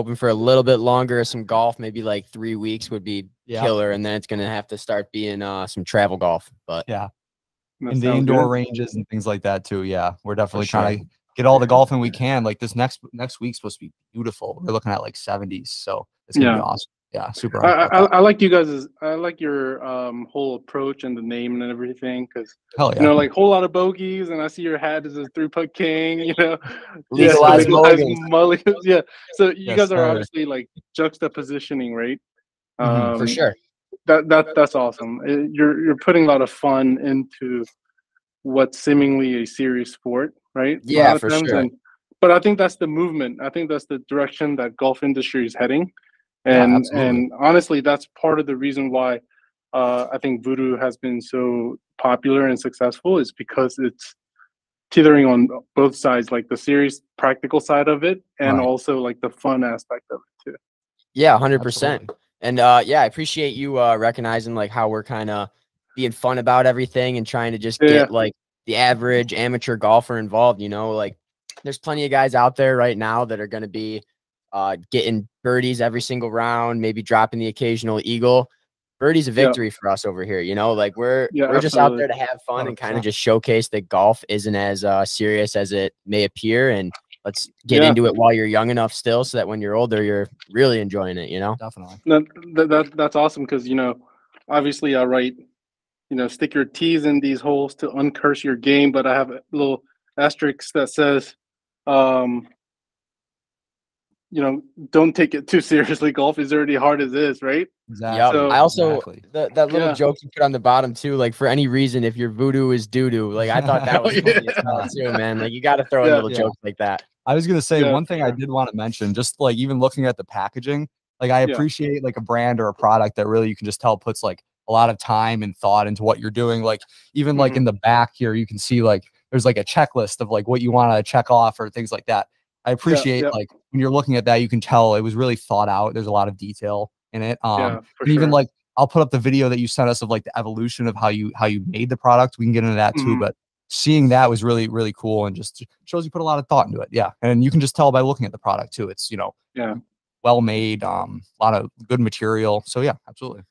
hoping for a little bit longer, some golf, maybe like three weeks would be Yeah. killer, and then it's gonna have to start being uh some travel golf. But Yeah. That And the indoor good. ranges and things like that too. Yeah. We're definitely sure. trying to get all the golfing we can. Like this next next week's supposed to be beautiful. We're looking at like 70s. So it's gonna be awesome. Yeah, super. I, I. I like you guys. I like your um, whole approach and the name and everything because yeah. you know, like Hole Lotta Bogeys, and I see your hat is a three putt king. You know, Legalized mulligans. Yeah. So you Yes, guys are obviously like juxtapositioning, right? Mhm, for Um, sure. That that that's awesome. Uh, You're you're putting a lot of fun into what's seemingly a serious sport, right? Yeah, for sure. and- but I think that's the movement. I think that's the direction that golf industry is heading, and absolutely. and honestly, that's part of the reason why uh, I think Voodoo has been so popular and successful is because it's tethering on both sides, like the serious practical side of it, and Right. also like the fun aspect of it too. Yeah, hundred percent. And uh, yeah, I appreciate you uh recognizing like how we're kind of being fun about everything and trying to just Yeah. get like the average amateur golfer involved. You know, like there's plenty of guys out there right now that are going to be uh getting birdies every single round, maybe dropping the occasional eagle. Birdie's a Yeah. victory for us over here. You know, like we're Yeah, we're just out there to have fun and kind of just showcase that golf isn't as uh serious as it may appear and. Let's get Yeah. into it while you're young enough still so that when you're older, you're really enjoying it, you know? Definitely. That, that, that that's awesome because you know, obviously I write, you know, stick your tees in these holes to uncurse your game, but I have a little asterisk that says, um, you know, don't take it too seriously. Golf is already hard as is, right? Exactly. Yep. So- I also Exactly. the, that little Yeah. joke you put on the bottom too, like for any reason, if your voodoo is doo doo, like I thought that was Yeah. funny too, man. Like you got to throw in Yeah. little Yeah. jokes like that. I was gonna say Yeah, one thing I did want to mention, just like even looking at the packaging, like I Yeah. appreciate like a brand or a product that really you can just tell puts like a lot of time and thought into what you're doing. Like even like Mhm. in the back here, you can see like there's like a checklist of like what you want to check off or things like that. I appreciate yeah. like when you're looking at that, you can tell it was really thought out. There's a lot of detail in it. Um, yeah, and even sure. like I'll put up the video that you sent us of like the evolution of how you how you made the product. We can get into that too, Mhm. but seeing that was really really cool and just shows you put a lot of thought into it. Yeah, and you can just tell by looking at the product too. It's you know Yeah. well made, um, a lot of good material. So yeah, absolutely.